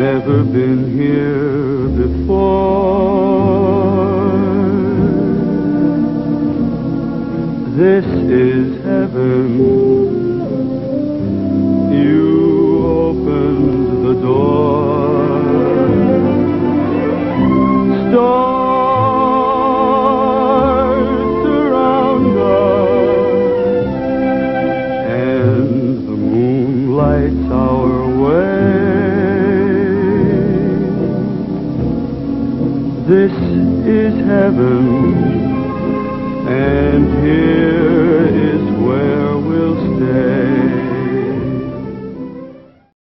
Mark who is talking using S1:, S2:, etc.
S1: never been here before. This is heaven. You opened the door. Storm lights our way. This is heaven, and here